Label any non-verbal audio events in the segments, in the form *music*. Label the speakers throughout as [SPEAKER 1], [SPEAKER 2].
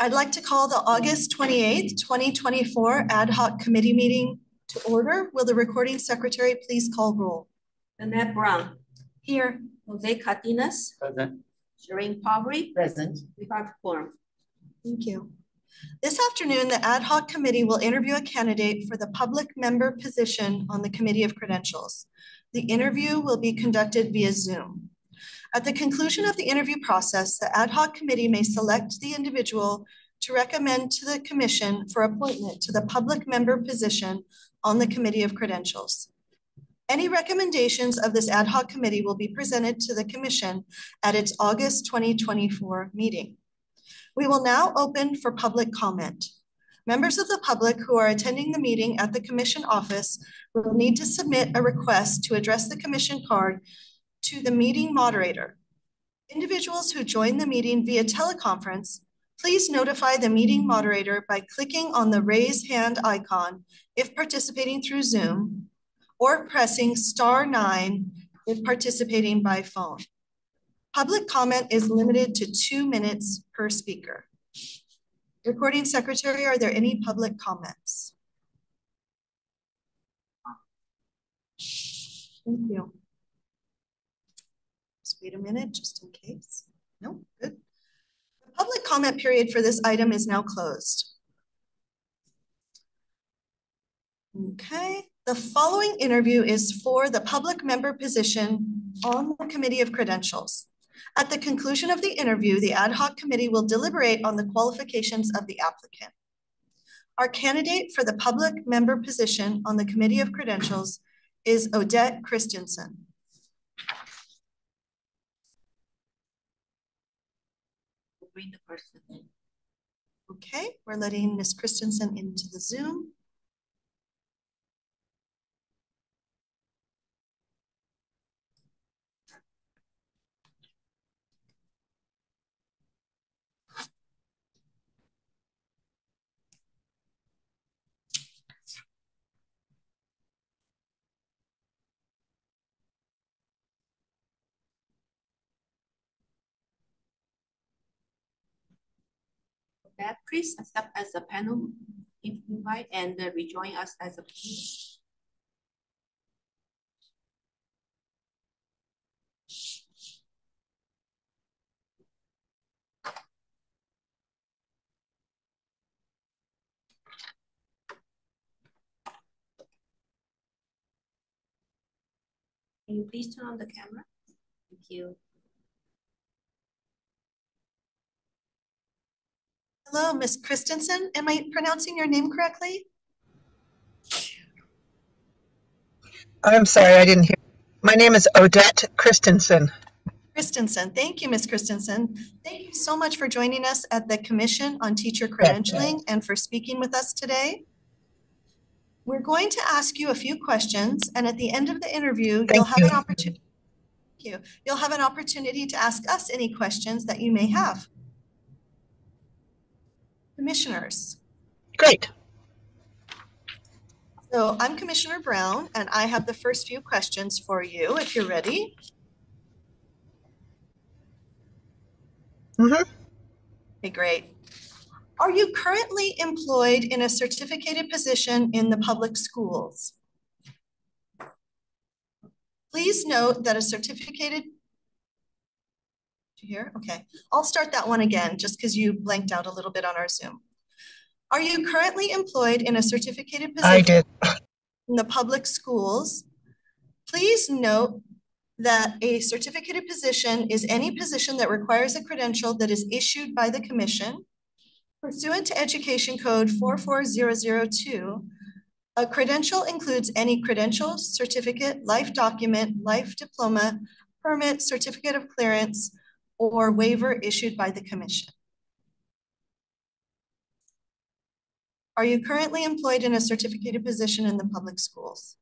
[SPEAKER 1] I'd like to call the August 28th, 2024 Ad Hoc Committee meeting to order. Will the recording secretary please call roll?
[SPEAKER 2] Annette Brown.
[SPEAKER 1] Here.
[SPEAKER 2] Jose Cardenas.
[SPEAKER 3] Present.
[SPEAKER 2] Shireen Pavri.
[SPEAKER 3] Present.
[SPEAKER 2] We have quorum.
[SPEAKER 1] Thank you. This afternoon, the Ad Hoc Committee will interview a candidate for the public member position on the Committee of Credentials. The interview will be conducted via Zoom. At the conclusion of the interview process, the ad hoc committee may select the individual to recommend to the commission for appointment to the public member position on the Committee of Credentials. Any recommendations of this ad hoc committee will be presented to the commission at its August 2024 meeting. We will now open for public comment. Members of the public who are attending the meeting at the commission office will need to submit a request to address the commission card to the meeting moderator. Individuals who join the meeting via teleconference, please notify the meeting moderator by clicking on the raise hand icon if participating through Zoom, or pressing star nine if participating by phone. Public comment is limited to two minutes per speaker. Recording secretary, are there any public comments? Thank you wait a minute, just in case. No, good. The public comment period for this item is now closed. Okay, the following interview is for the public member position on the Committee of Credentials. At the conclusion of the interview, the ad hoc committee will deliberate on the qualifications of the applicant. Our candidate for the public member position on the Committee of Credentials is Odette Christensen.
[SPEAKER 2] Bring the person in.
[SPEAKER 1] Okay, we're letting Ms. Christensen into the Zoom.
[SPEAKER 2] That, please accept as a panel invite and uh, rejoin us as a panel. Can you please turn on the camera? Thank you.
[SPEAKER 1] Hello, Ms. Christensen. Am I pronouncing your name correctly?
[SPEAKER 4] I'm sorry, I didn't hear. My name is Odette Christensen.
[SPEAKER 1] Christensen. Thank you, Ms. Christensen. Thank you so much for joining us at the Commission on Teacher Credentialing and for speaking with us today. We're going to ask you a few questions, and at the end of the interview,
[SPEAKER 4] Thank
[SPEAKER 1] you'll have
[SPEAKER 4] you.
[SPEAKER 1] an opportunity. Thank You. You'll have an opportunity to ask us any questions that you may have. Commissioners.
[SPEAKER 4] Great.
[SPEAKER 1] So I'm Commissioner Brown, and I have the first few questions for you, if you're ready.
[SPEAKER 4] Mm-hmm.
[SPEAKER 1] Okay, great. Are you currently employed in a certificated position in the public schools? Please note that a certificated you hear? Okay. I'll start that one again just because you blanked out a little bit on our Zoom. Are you currently employed in a certificated position
[SPEAKER 4] I did.
[SPEAKER 1] in the public schools? Please note that a certificated position is any position that requires a credential that is issued by the commission. Pursuant to Education Code 44002, a credential includes any credential, certificate, life document, life diploma, permit, certificate of clearance, or waiver issued by the commission. Are you currently employed in a certificated position in the public schools?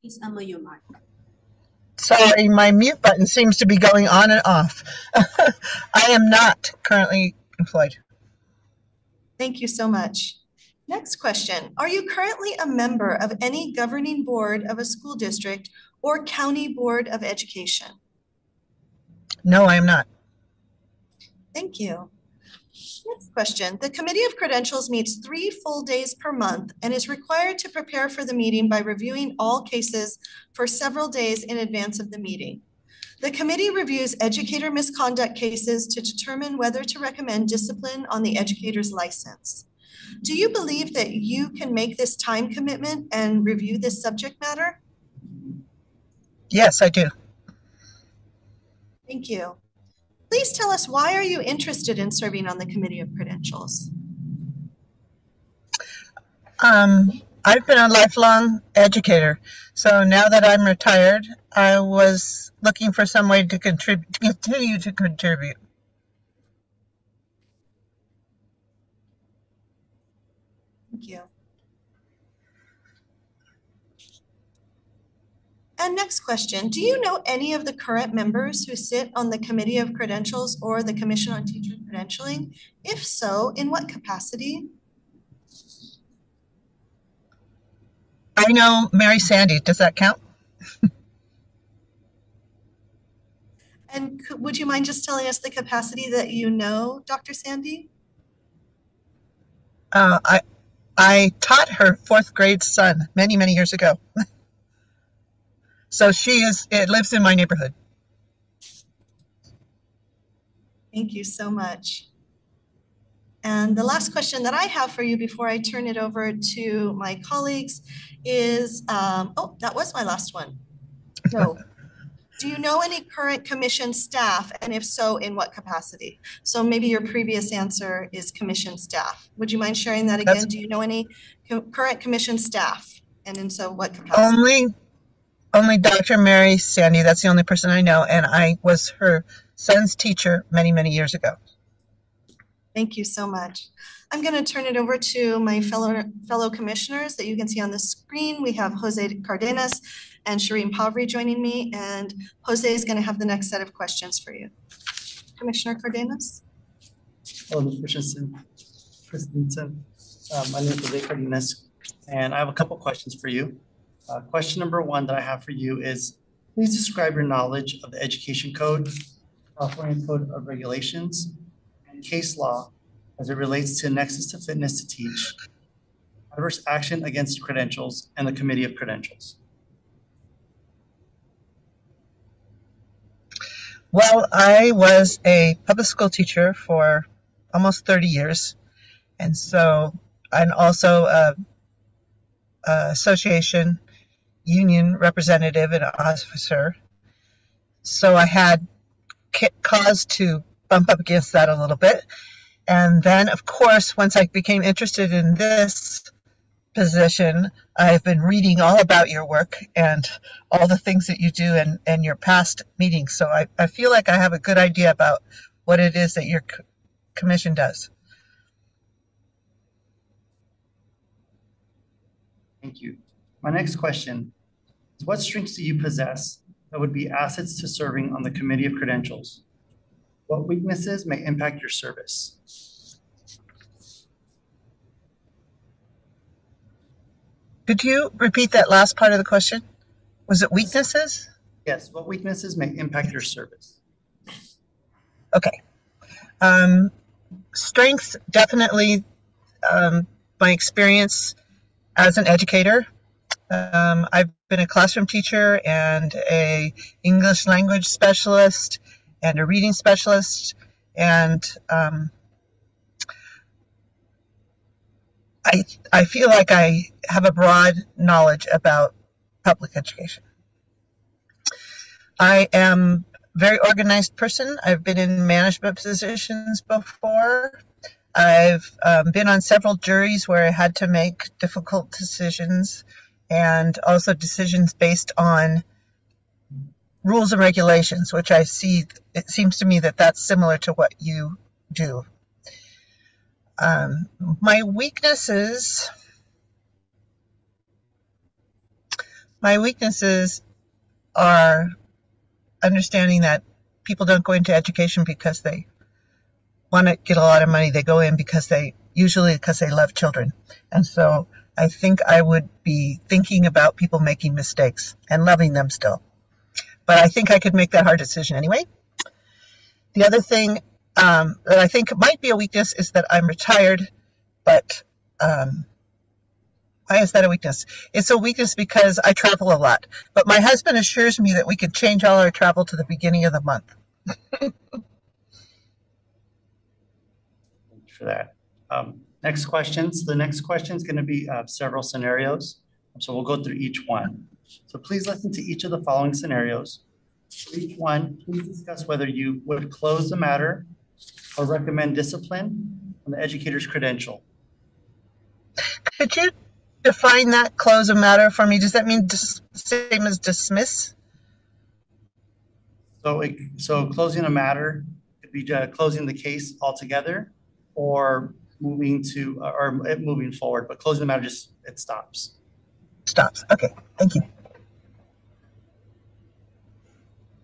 [SPEAKER 2] Please unmute your mic.
[SPEAKER 4] Sorry, my mute button seems to be going on and off. *laughs* I am not currently employed.
[SPEAKER 1] Thank you so much. Next question. Are you currently a member of any governing board of a school district or county board of education?
[SPEAKER 4] No, I am not.
[SPEAKER 1] Thank you. Next question. The Committee of Credentials meets three full days per month and is required to prepare for the meeting by reviewing all cases for several days in advance of the meeting. The committee reviews educator misconduct cases to determine whether to recommend discipline on the educator's license. Do you believe that you can make this time commitment and review this subject matter?
[SPEAKER 4] Yes, I do.
[SPEAKER 1] Thank you. Please tell us why are you interested in serving on the Committee of Credentials?
[SPEAKER 4] Um, I've been a lifelong educator. So now that I'm retired, I was looking for some way to contribute, to continue to contribute.
[SPEAKER 1] Thank you. And next question, do you know any of the current members who sit on the Committee of Credentials or the Commission on Teacher Credentialing? If so, in what capacity?
[SPEAKER 4] I know Mary Sandy. Does that count? *laughs*
[SPEAKER 1] And would you mind just telling us the capacity that you know Dr. Sandy?
[SPEAKER 4] Uh, I I taught her fourth grade son many many years ago. *laughs* so she is. It lives in my neighborhood.
[SPEAKER 1] Thank you so much. And the last question that I have for you before I turn it over to my colleagues is, um, oh, that was my last one. No. *laughs* Do you know any current commission staff, and if so, in what capacity? So maybe your previous answer is commission staff. Would you mind sharing that
[SPEAKER 4] That's-
[SPEAKER 1] again? Do you know any co- current commission staff? And in so what capacity?
[SPEAKER 4] Only only Dr. Mary Sandy. That's the only person I know, and I was her son's teacher many many years ago.
[SPEAKER 1] Thank you so much. I'm going to turn it over to my fellow fellow commissioners that you can see on the screen. We have Jose Cardenas and Shireen Pavri joining me, and Jose is going to have the next set of questions for you. Commissioner Cardenas?
[SPEAKER 3] Hello, Ms. Christensen. Christensen. Uh, My name is Jose Cardenas, and I have a couple questions for you. Uh, Question number one that I have for you is, please describe your knowledge of the Education Code, California Code of Regulations, and case law as it relates to Nexus to Fitness to Teach, adverse action against credentials, and the Committee of Credentials.
[SPEAKER 4] Well, I was a public school teacher for almost 30 years. And so, and also a, a association union representative and officer. So I had cause to bump up against that a little bit. And then, of course, once I became interested in this position, I've been reading all about your work and all the things that you do and, and your past meetings. So I, I feel like I have a good idea about what it is that your commission does.
[SPEAKER 3] Thank you. My next question what strengths do you possess that would be assets to serving on the Committee of Credentials? What weaknesses may impact your service?
[SPEAKER 4] Could you repeat that last part of the question? Was it weaknesses?
[SPEAKER 3] Yes, what weaknesses may impact your service?
[SPEAKER 4] Okay. Um, strengths, definitely um, my experience as an educator. Um, I've been a classroom teacher and a English language specialist and a reading specialist, and um, I I feel like I have a broad knowledge about public education. I am a very organized person. I've been in management positions before. I've um, been on several juries where I had to make difficult decisions and also decisions based on rules and regulations, which I see, it seems to me that that's similar to what you do. Um, my weaknesses, my weaknesses are understanding that people don't go into education because they want to get a lot of money. They go in because they usually because they love children. And so I think I would be thinking about people making mistakes and loving them still. But I think I could make that hard decision anyway. The other thing um, that I think might be a weakness is that I'm retired, but um, why is that a weakness? It's a weakness because I travel a lot. But my husband assures me that we could change all our travel to the beginning of the month. *laughs*
[SPEAKER 3] Thank you for that. Um, Next questions. The next question is going to be uh, several scenarios. So we'll go through each one. So please listen to each of the following scenarios. For each one, please discuss whether you would close the matter or recommend discipline on the educator's credential.
[SPEAKER 4] Could you define that close a matter for me? Does that mean dis- same as dismiss?
[SPEAKER 3] So, it- so closing a matter could be uh, closing the case altogether or moving to, or uh, moving forward, but closing the matter just, it stops.
[SPEAKER 4] Stops. Okay, thank you.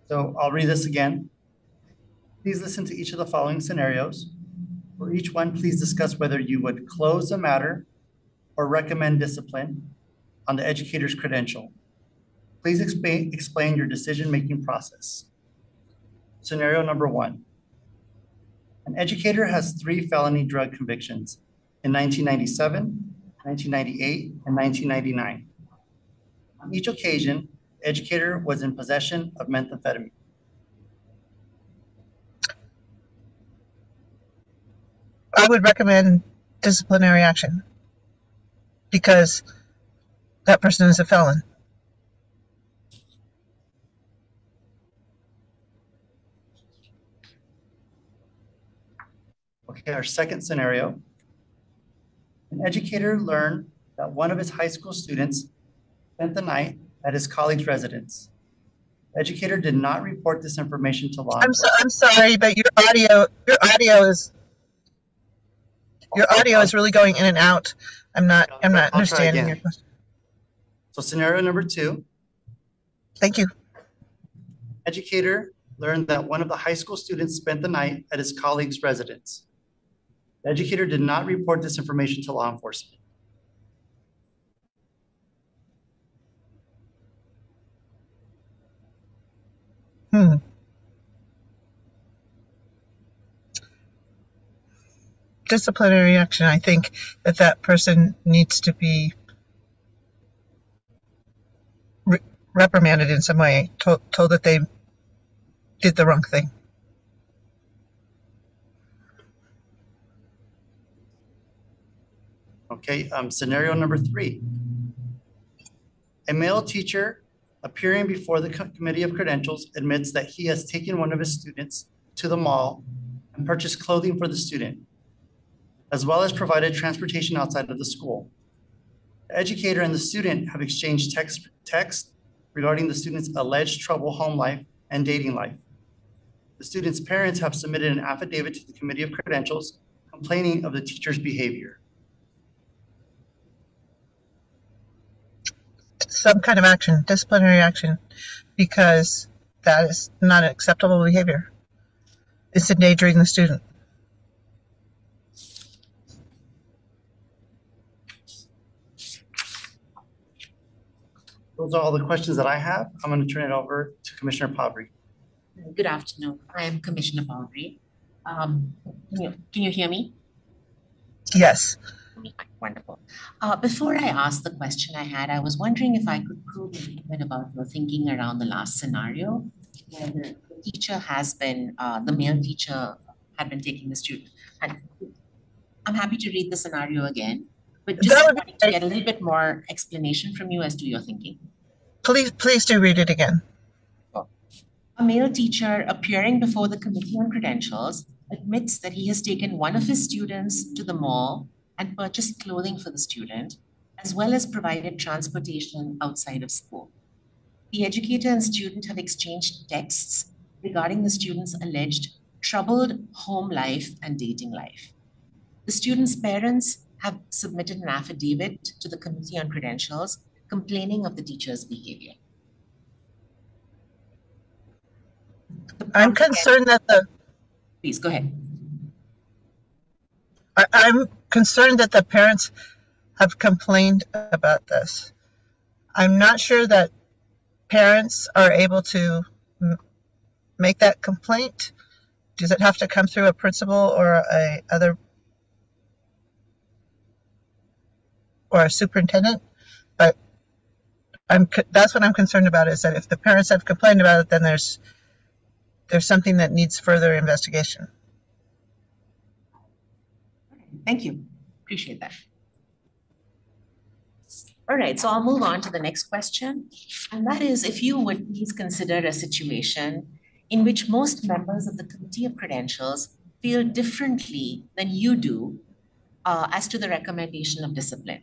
[SPEAKER 3] So I'll read this again. Please listen to each of the following scenarios. For each one, please discuss whether you would close the matter or recommend discipline on the educator's credential. Please explain, explain your decision-making process. Scenario number one. An educator has three felony drug convictions in 1997, 1998, and 1999. On each occasion, the educator was in possession of methamphetamine.
[SPEAKER 4] I would recommend disciplinary action because that person is a felon.
[SPEAKER 3] Okay, our second scenario. An educator learned that one of his high school students spent the night at his colleague's residence. The educator did not report this information to law
[SPEAKER 4] I'm so. I'm sorry, but your audio your audio is your audio is really going in and out. I'm not I'm not
[SPEAKER 3] I'll
[SPEAKER 4] understanding your question.
[SPEAKER 3] So scenario number two,
[SPEAKER 4] Thank you.
[SPEAKER 3] educator learned that one of the high school students spent the night at his colleague's residence. The educator did not report this information to law enforcement.
[SPEAKER 4] Hmm. Disciplinary action. I think that that person needs to be re- reprimanded in some way, told, told that they did the wrong thing.
[SPEAKER 3] Okay, um, scenario number three. A male teacher appearing before the Committee of Credentials admits that he has taken one of his students to the mall and purchased clothing for the student, as well as provided transportation outside of the school. The educator and the student have exchanged text, text regarding the student's alleged trouble home life and dating life. The student's parents have submitted an affidavit to the Committee of Credentials complaining of the teacher's behavior.
[SPEAKER 4] Some kind of action, disciplinary action, because that is not acceptable behavior. It's endangering the student.
[SPEAKER 3] Those are all the questions that I have. I'm going to turn it over to Commissioner Pavri.
[SPEAKER 5] Good afternoon. I am Commissioner Pavri. Um, can you, can you hear me?
[SPEAKER 4] Yes.
[SPEAKER 5] Wonderful. Uh, before I ask the question I had, I was wondering if I could probe a little bit about your thinking around the last scenario. Where the teacher has been, uh, the male teacher had been taking the student. And I'm happy to read the scenario again, but just
[SPEAKER 4] That would be
[SPEAKER 5] to get a little bit more explanation from you as to your thinking.
[SPEAKER 4] Please, please do read it again.
[SPEAKER 5] A male teacher appearing before the Committee on Credentials admits that he has taken one of his students to the mall and purchased clothing for the student, as well as provided transportation outside of school. The educator and student have exchanged texts regarding the student's alleged troubled home life and dating life. The student's parents have submitted an affidavit to the Committee on Credentials complaining of the teacher's behavior. The
[SPEAKER 4] I'm concerned that the
[SPEAKER 5] Please, go ahead.
[SPEAKER 4] I, I'm concerned that the parents have complained about this. I'm not sure that parents are able to make that complaint does it have to come through a principal or a other or a superintendent? But I'm that's what I'm concerned about is that if the parents have complained about it, then there's there's something that needs further investigation.
[SPEAKER 5] Thank you. Appreciate that. All right, so I'll move on to the next question. And that is if you would please consider a situation in which most members of the Committee of Credentials feel differently than you do uh, as to the recommendation of discipline.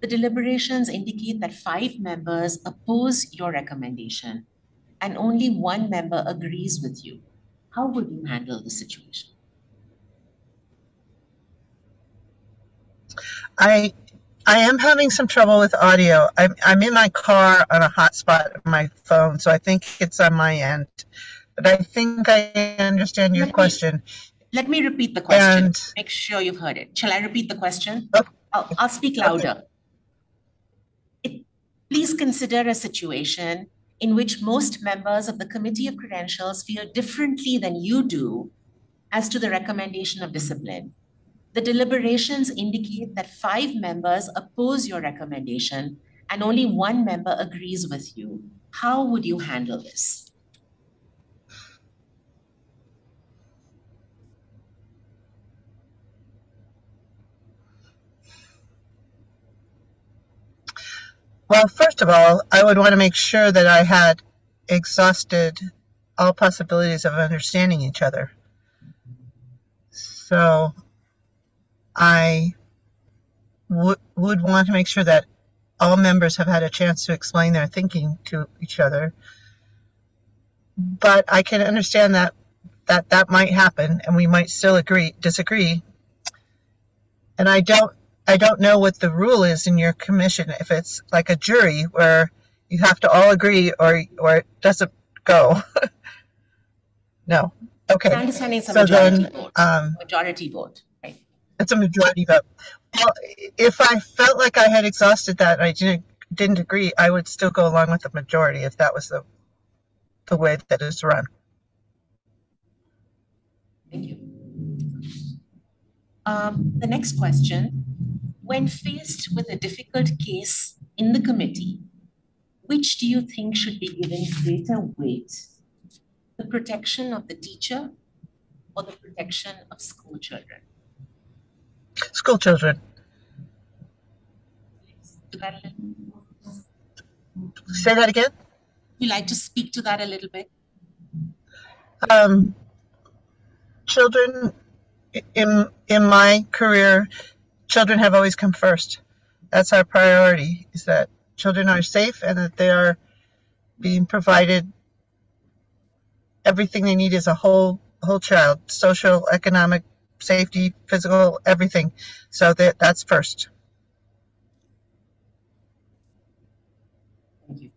[SPEAKER 5] The deliberations indicate that five members oppose your recommendation and only one member agrees with you. How would you handle the situation?
[SPEAKER 4] I I am having some trouble with audio. I'm I'm in my car on a hotspot on my phone, so I think it's on my end. But I think I understand your
[SPEAKER 5] Let me-
[SPEAKER 4] question.
[SPEAKER 5] Let me repeat the question.
[SPEAKER 4] And
[SPEAKER 5] Make sure you've heard it. Shall I repeat the question?
[SPEAKER 4] Okay.
[SPEAKER 5] I'll, I'll speak louder. It, please consider a situation in which most members of the Committee of Credentials feel differently than you do as to the recommendation of discipline. The deliberations indicate that five members oppose your recommendation and only one member agrees with you. How would you handle this?
[SPEAKER 4] well, first of all, I would want to make sure that I had exhausted all possibilities of understanding each other. So I would would want to make sure that all members have had a chance to explain their thinking to each other. But I can understand that that that might happen and we might still agree disagree. And I don't I don't know what the rule is in your commission if it's like a jury where you have to all agree or or it doesn't go. *laughs* no.
[SPEAKER 5] My
[SPEAKER 4] Okay.
[SPEAKER 5] understanding is
[SPEAKER 4] So
[SPEAKER 5] majority
[SPEAKER 4] then,
[SPEAKER 5] vote,
[SPEAKER 4] um,
[SPEAKER 5] majority vote,
[SPEAKER 4] it's a majority vote. Well, if I felt like I had exhausted that and I didn't didn't agree, I would still go along with the majority if that was the the way that it's run.
[SPEAKER 5] Thank you. Um, the next question, when faced with a difficult case in the committee, which do you think should be given greater weight? The protection of the teacher or the protection of school children?
[SPEAKER 4] School children.
[SPEAKER 5] To that a little-
[SPEAKER 4] Say that again.
[SPEAKER 5] You like to speak to that a little bit?
[SPEAKER 4] Um, children in in my career, children have always come first. That's our priority. Is that children are safe and that they are being provided everything they need as a whole whole child, social, economic, safety, physical, everything. So that that's first.
[SPEAKER 5] Thank you.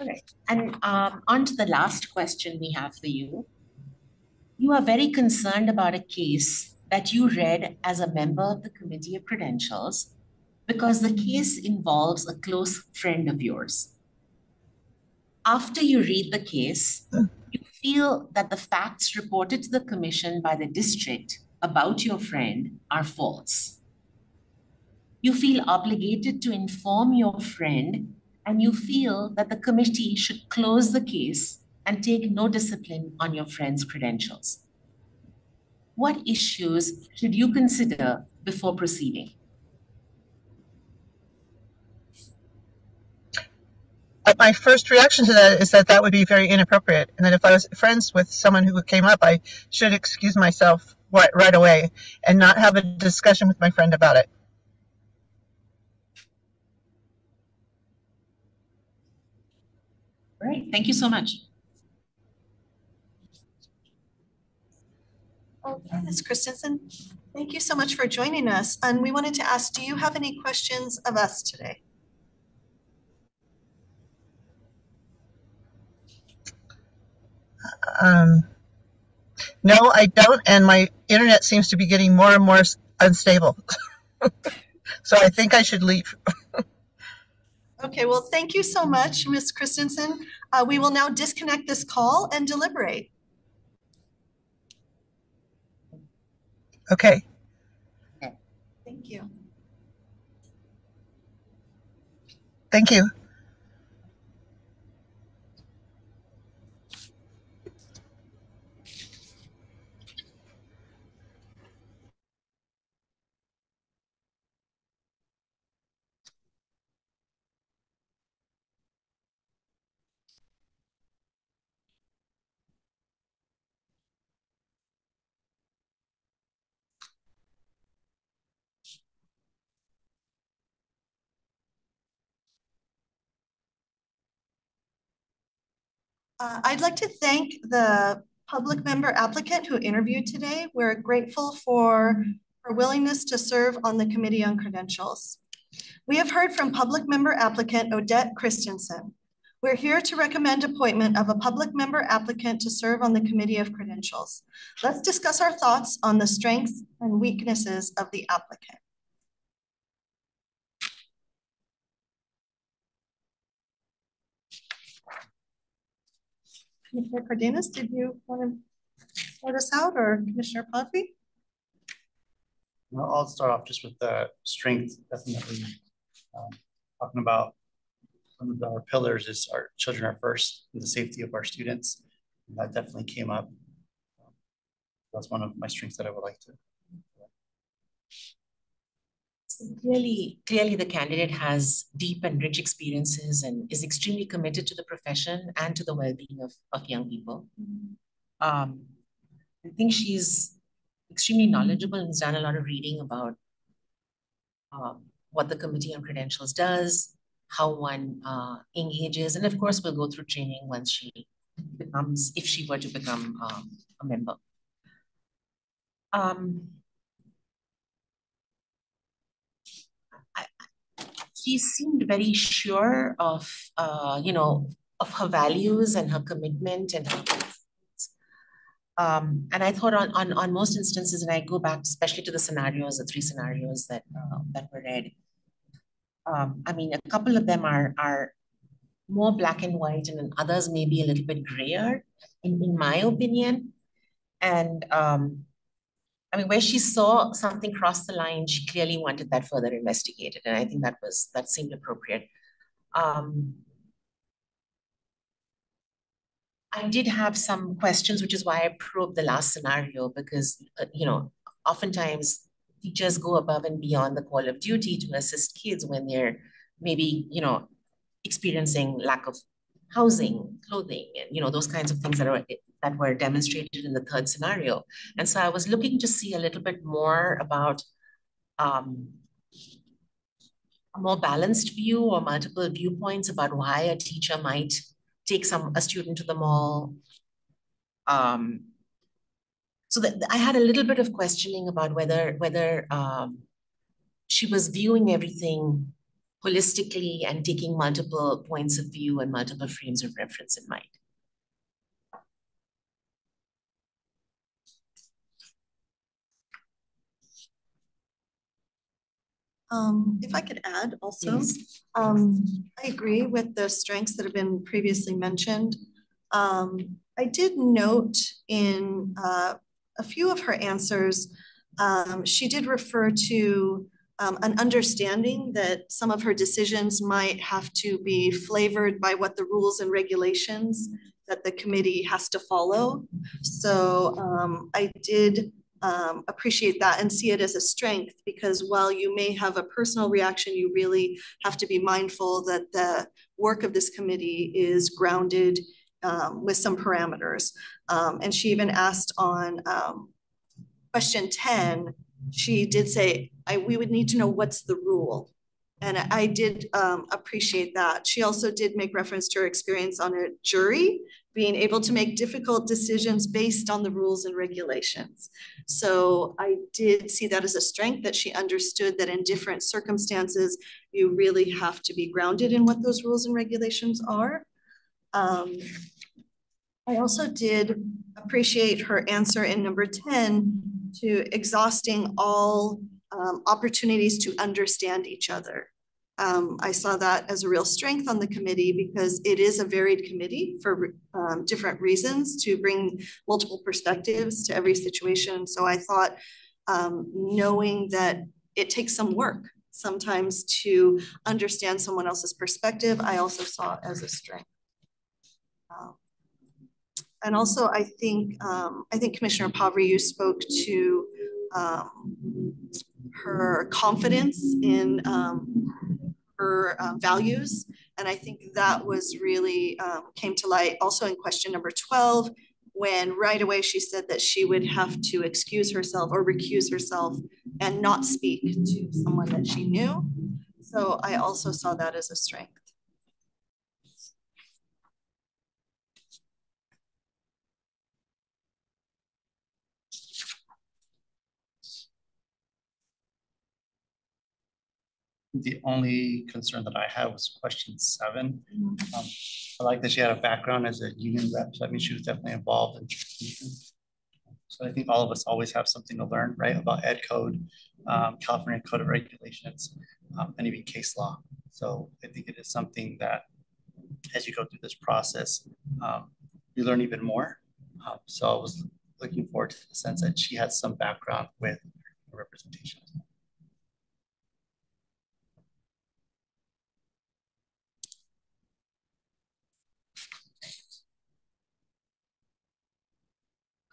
[SPEAKER 5] All right, and um, on to the last question we have for you. You are very concerned about a case that you read as a member of the Committee of Credentials because the case involves a close friend of yours. After you read the case, you feel that the facts reported to the commission by the district about your friend are false. You feel obligated to inform your friend and you feel that the committee should close the case and take no discipline on your friend's credentials. What issues should you consider before proceeding?
[SPEAKER 4] My first reaction to that is that that would be very inappropriate, and that if I was friends with someone who came up, I should excuse myself right, right away and not have a discussion with my friend about it.
[SPEAKER 5] Great, thank you so much.
[SPEAKER 1] Okay, Ms. Christensen, thank you so much for joining us. And we wanted to ask, do you have any questions of us today?
[SPEAKER 4] Um, no, I don't, and my internet seems to be getting more and more unstable. *laughs* so I think I should leave.
[SPEAKER 1] okay, well, thank you so much, Ms. Christensen. Uh, we will now disconnect this call and deliberate.
[SPEAKER 4] Okay.
[SPEAKER 1] Thank you.
[SPEAKER 4] Thank you.
[SPEAKER 1] Uh, I'd like to thank the public member applicant who interviewed today. We're grateful for her willingness to serve on the Committee on Credentials. We have heard from public member applicant Odette Christensen. We're here to recommend appointment of a public member applicant to serve on the Committee of Credentials. Let's discuss our thoughts on the strengths and weaknesses of the applicant. Commissioner Cardenas, did you want to start us out or Commissioner Pavri?
[SPEAKER 3] Well, I'll start off just with the strength, definitely. Um, Talking about one of our pillars is our children are first, and the safety of our students. And That definitely came up. That's one of my strengths that I would like to.
[SPEAKER 5] Clearly, clearly the candidate has deep and rich experiences and is extremely committed to the profession and to the well-being of, of young people. Um, I think she's extremely knowledgeable and has done a lot of reading about um, what the Committee on Credentials does, how one uh, engages, and of course, we'll go through training once she becomes, if she were to become um, a member. Um, she seemed very sure of, uh, you know, of her values and her commitment and her um, and I thought on, on, on most instances, and I go back especially to the scenarios, the three scenarios that, uh, that were read. Um, I mean, a couple of them are, are more black and white and then others may be a little bit grayer in, in my opinion. And um, I mean, where she saw something cross the line, she clearly wanted that further investigated. And I think that was, that seemed appropriate. Um, I did have some questions, which is why I probed the last scenario, because, uh, you know, oftentimes teachers go above and beyond the call of duty to assist kids when they're maybe, you know, experiencing lack of housing, clothing, and, you know, those kinds of things that are that were demonstrated in the third scenario. And so I was looking to see a little bit more about um, a more balanced view or multiple viewpoints about why a teacher might take some a student to the mall. Um, so that I had a little bit of questioning about whether whether um, she was viewing everything holistically and taking multiple points of view and multiple frames of reference in mind.
[SPEAKER 1] Um, if I could add also, um, I agree with the strengths that have been previously mentioned. Um, I did note in uh, a few of her answers, um, she did refer to um, an understanding that some of her decisions might have to be flavored by what the rules and regulations that the committee has to follow. So um, I did um, appreciate that and see it as a strength because while you may have a personal reaction, you really have to be mindful that the work of this committee is grounded um, with some parameters. Um, and she even asked on um, question 10, she did say, I, we would need to know what's the rule. And I did um, appreciate that. She also did make reference to her experience on a jury being able to make difficult decisions based on the rules and regulations. So I did see that as a strength that she understood that in different circumstances, you really have to be grounded in what those rules and regulations are. Um, I also did appreciate her answer in number 10 to exhausting all um, opportunities to understand each other. Um, I saw that as a real strength on the committee because it is a varied committee for um, different reasons to bring multiple perspectives to every situation. So I thought um, knowing that it takes some work sometimes to understand someone else's perspective, I also saw as a strength. Um, and also, I think um, I think Commissioner Pavri, you spoke to um, her confidence in um, her uh, values, and I think that was really um, came to light also in question number twelve, when right away she said that she would have to excuse herself or recuse herself and not speak to someone that she knew. So I also saw that as a strength.
[SPEAKER 3] The only concern that I had was question seven.
[SPEAKER 1] Mhm.
[SPEAKER 3] Um, I like that she had a background as a union rep, so I mean, she was definitely involved in. So I think all of us always have something to learn, right, about ed code, um, California Code of Regulations, um, and even case law. So I think it is something that, as you go through this process, um, you learn even more. Um, so I was looking forward to the sense that she had some background with representation.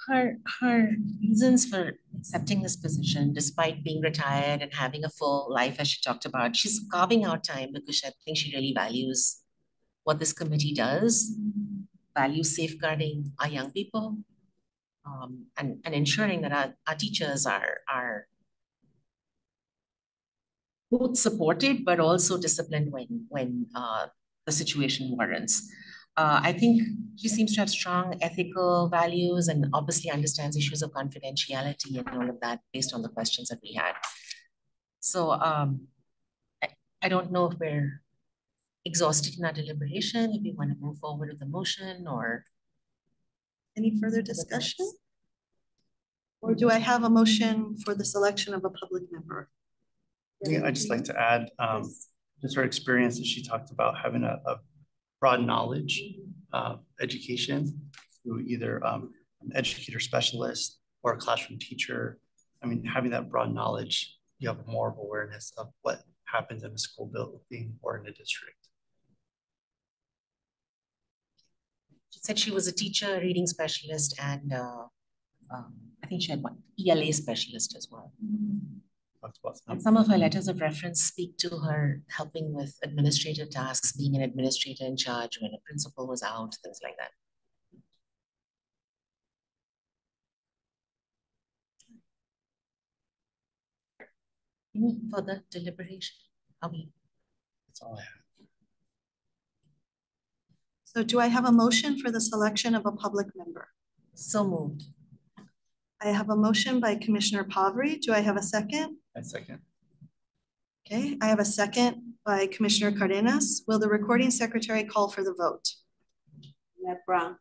[SPEAKER 5] Her her reasons for accepting this position despite being retired and having a full life as she talked about she's carving out time because i think she really values what this committee does values safeguarding our young people um, and, and ensuring that our, our teachers are are both supported but also disciplined when when uh, the situation warrants uh, I think she seems to have strong ethical values and obviously understands issues of confidentiality and all of that based on the questions that we had. So um, I, I don't know if we're exhausted in our deliberation, if we want to move forward with the motion or.
[SPEAKER 1] Any further discussion? Or do I have a motion for the selection of a public member?
[SPEAKER 3] Yeah, I'd just like to add, um,
[SPEAKER 1] Yes.
[SPEAKER 3] just her experience that she talked about having a, a broad knowledge education through either um, an educator specialist or a classroom teacher. I mean, having that broad knowledge, you have more of awareness of what happens in a school building or in a district.
[SPEAKER 5] She said she was a teacher, reading specialist, and uh, um, I think she had one ELA specialist as well.
[SPEAKER 3] Talked about
[SPEAKER 5] And
[SPEAKER 3] some-
[SPEAKER 5] some of her letters of reference speak to her helping with administrative tasks, being an administrator in charge when a principal was out, things like that. Any further deliberation? Are we?
[SPEAKER 3] That's all I have.
[SPEAKER 1] So do I have a motion for the selection of a public member?
[SPEAKER 5] So moved.
[SPEAKER 1] I have a motion by Commissioner Pavri. Do I have a second?
[SPEAKER 3] I second.
[SPEAKER 1] Okay, I have a second by Commissioner Cardenas. Will the recording secretary call for the vote?
[SPEAKER 2] Annette Brown,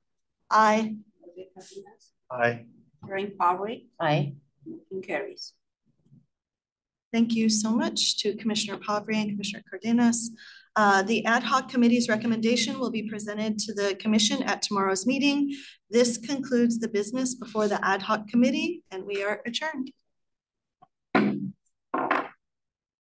[SPEAKER 1] Aye.
[SPEAKER 2] Jose Cardenas,
[SPEAKER 3] Aye.
[SPEAKER 2] Shireen Pavri,
[SPEAKER 5] Aye.
[SPEAKER 2] motion carries.
[SPEAKER 1] Thank you so much to Commissioner Pavri and Commissioner Cardenas. Uh, the ad hoc committee's recommendation will be presented to the commission at tomorrow's meeting. This concludes the business before the ad hoc committee and we are adjourned.